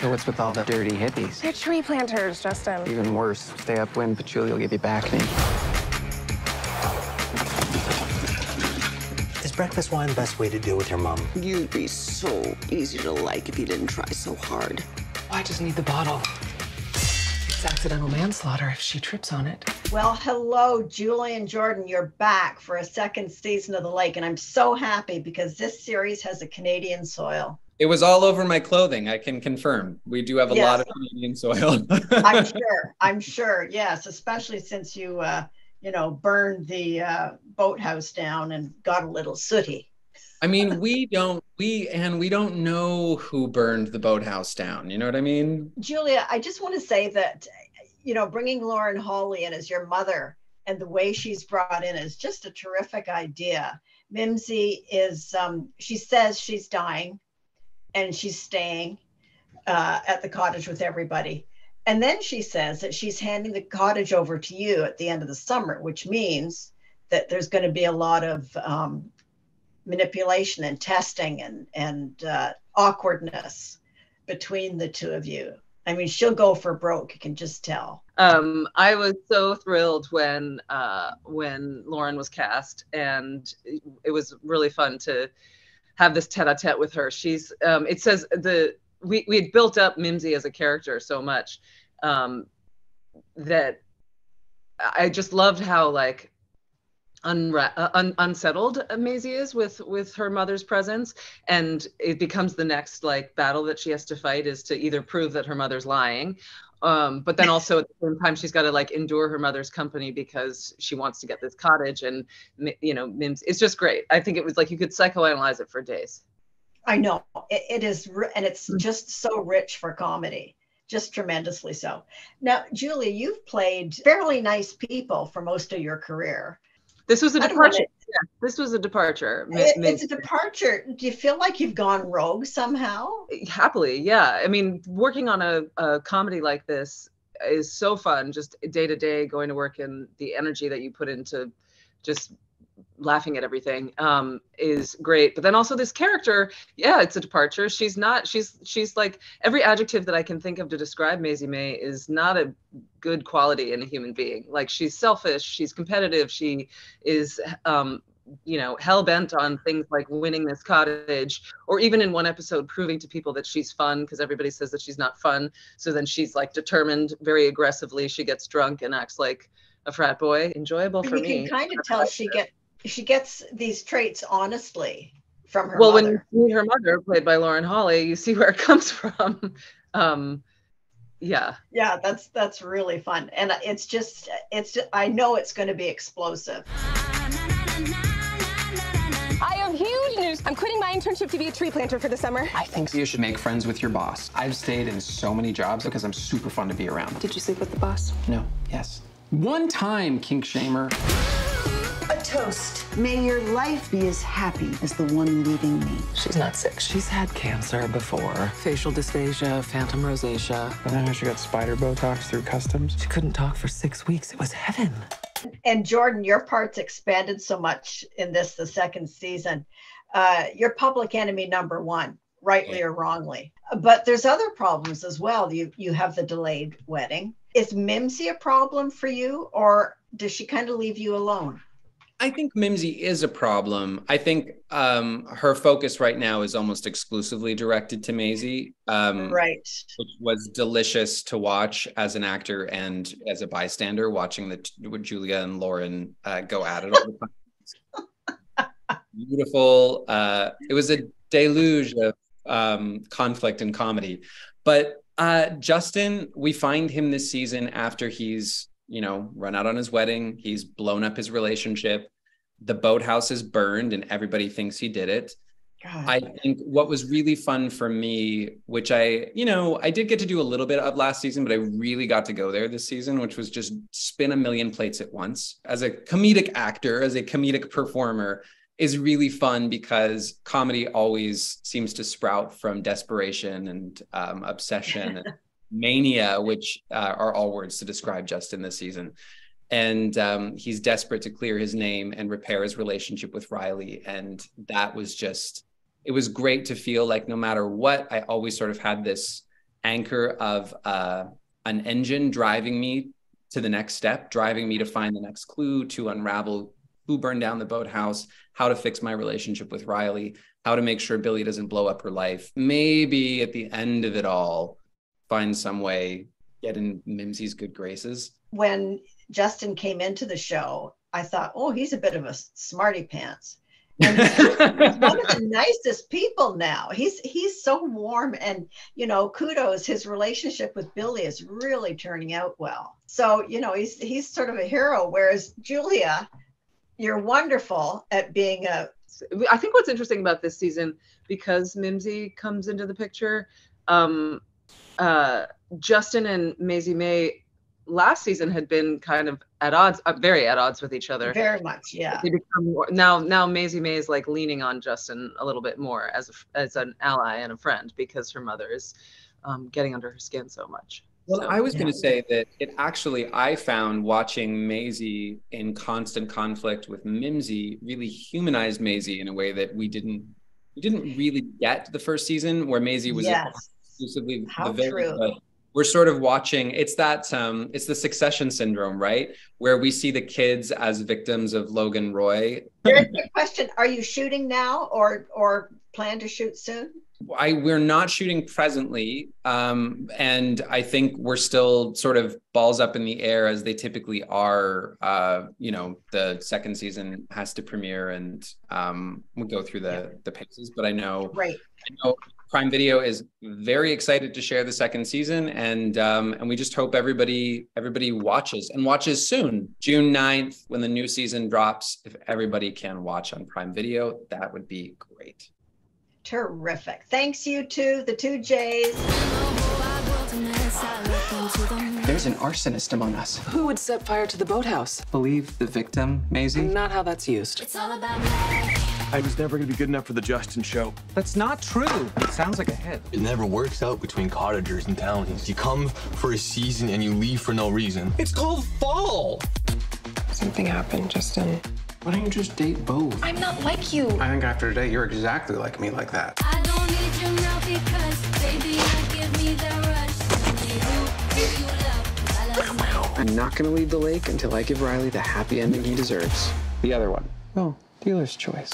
So what's with all the dirty hippies? They're tree planters, Justin. Even worse, stay up when patchouli will give you back knee. Is breakfast wine the best way to deal with your mom? You'd be so easy to like if you didn't try so hard. I just need the bottle. It's accidental manslaughter if she trips on it. Well, hello, Julie and Jordan. You're back for a second season of The Lake, and I'm so happy because this series has a Canadian soil. It was all over my clothing. I can confirm. We do have a Yes. lot of Canadian soil. I'm sure. I'm sure. Yes, especially since you, uh, you know, burned the uh, boathouse down and got a little sooty. I mean, we don't we and we don't know who burned the boathouse down. You know what I mean? Julia, I just want to say that, you know, bringing Lauren Holly in as your mother and the way she's brought in is just a terrific idea. Mimsy is, um, she says she's dying and she's staying uh, at the cottage with everybody. And then she says that she's handing the cottage over to you at the end of the summer, which means that there's going to be a lot of um, manipulation and testing and, and uh, awkwardness between the two of you. I mean, she'll go for broke. You can just tell. Um, I was so thrilled when uh, when Lauren was cast, and it, was really fun to have this tete-a-tete with her. She's um, it says the we we had built up Mimsy as a character so much um, that I just loved how like unra- uh, un- unsettled Maisie is with with her mother's presence, and it becomes the next like battle that she has to fight is to either prove that her mother's lying, um, but then also at the same time she's got to like endure her mother's company because she wants to get this cottage, and you know Mims. It's just great. I think it was like you could psychoanalyze it for days. I know it, it is, and it's just so rich for comedy, just tremendously so. Now, Julia, you've played fairly nice people for most of your career. This was a I departure. Yeah, this was a departure. It- it's a departure. Do you feel like you've gone rogue somehow? happily yeah i mean working on a, a comedy like this is so fun just day to day going to work and the energy that you put into just laughing at everything um is great. But then also this character yeah it's a departure. She's not she's she's like every adjective that i can think of to describe Maisie May is not a good quality in a human being. Like she's selfish she's competitive she is um you know hell bent on things like winning this cottage or even in one episode proving to people that she's fun because everybody says that she's not fun. So then she's like determined very aggressively she gets drunk and acts like a frat boy. Enjoyable for you me. can kind of tell she get she gets these traits honestly from her well when you mother. see her mother played by lauren holly you see where it comes from um yeah yeah, that's that's really fun, and it's just it's just, I know it's going to be explosive. I have huge news. I'm quitting my internship to be a tree planter for the summer. I think you should make friends with your boss. I've stayed in so many jobs because I'm super fun to be around. Did you sleep with the boss? No, yes. One time, kink shamer. A toast. May your life be as happy as the one leaving me. She's not sick. She's had cancer before. Facial dysphagia, phantom rosacea. But then she got spider Botox through customs. She couldn't talk for six weeks. It was heaven. And Jordan, your part's expanded so much in this the second season. Uh, you're public enemy number one, rightly or wrongly. But there's other problems as well. You you have the delayed wedding. Is Mimsy a problem for you, or does she kind of leave you alone? I think Mimsy is a problem. I think um, her focus right now is almost exclusively directed to Maisie, um, Right. which was delicious to watch as an actor and as a bystander, watching the with Julia and Lauren uh, go at it all the time. Beautiful. Uh, it was a deluge of um, conflict and comedy. But uh, Justin, we find him this season after he's you know run out on his wedding. He's blown up his relationship. The boathouse is burned, and everybody thinks he did it. God. I think what was really fun for me, which I, you know, I did get to do a little bit of last season, but I really got to go there this season, which was just spin a million plates at once. As a comedic actor, as a comedic performer, is really fun because comedy always seems to sprout from desperation and um, obsession and mania, which uh, are all words to describe Justin this season. And um, he's desperate to clear his name and repair his relationship with Riley. And that was just, it was great to feel like no matter what, I always sort of had this anchor of uh, an engine driving me to the next step, driving me to find the next clue, to unravel who burned down the boathouse, how to fix my relationship with Riley, how to make sure Billy doesn't blow up her life. Maybe at the end of it all, find some way get in Mimsy's good graces. When Justin came into the show, I thought, oh, he's a bit of a smarty pants. And he's one of the nicest people now. He's he's so warm and you know, kudos. His relationship with Billy is really turning out well. So you know, he's he's sort of a hero. Whereas Julia, you're wonderful at being a. I think what's interesting about this season because Mimsy comes into the picture. Um, uh, Justin and Maisie May last season had been kind of at odds, uh, very at odds with each other. Very much, yeah. They become more, now, now Maisie May is like leaning on Justin a little bit more as a, as an ally and a friend because her mother is um, getting under her skin so much. Well, So, I was yeah. going to say that it actually, I found watching Maisie in constant conflict with Mimsy really humanized Maisie in a way that we didn't, we didn't really get the first season where Maisie was Yes. Exclusively How the true. We're sort of watching. It's that, um, it's the succession syndrome, right? Where we see the kids as victims of Logan Roy. Very quick question: Are you shooting now, or or plan to shoot soon? I we're not shooting presently, um, and I think we're still sort of balls up in the air as they typically are. Uh, you know, the second season has to premiere, and um, we'll go through the the paces. But I know, Right. I know Prime Video is very excited to share the second season, and um, and we just hope everybody everybody watches and watches soon, June 9th, when the new season drops. If everybody can watch on Prime Video, that would be great. Terrific. Thanks you two, the two J's. There's an arsonist among us. Who would set fire to the boathouse? Believe the victim, Maisie? Not how that's used. I was never gonna be good enough for the Justin show. That's not true. It sounds like a hit. It never works out between cottagers and townies. You come for a season and you leave for no reason. It's called fall. Something happened, Justin. Why don't you just date both? I'm not like you. I think after today, you're exactly like me like that. I don't need your mouth because, baby, you give me the rush. You, you love, I love I'm not gonna leave the lake until I give Riley the happy ending he deserves. The other one. Oh, dealer's choice.